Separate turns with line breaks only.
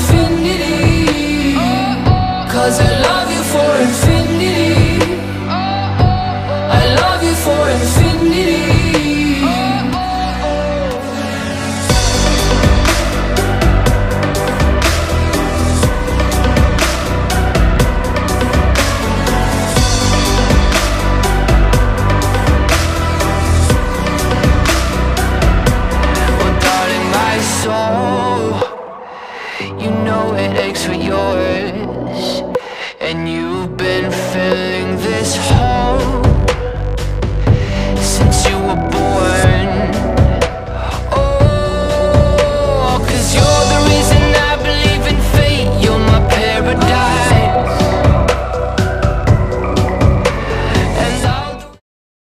infinity. Cause I love you for infinity. I love you for infinity. Oh, darling, my soul. You know it aches for yours, and you've been feeling.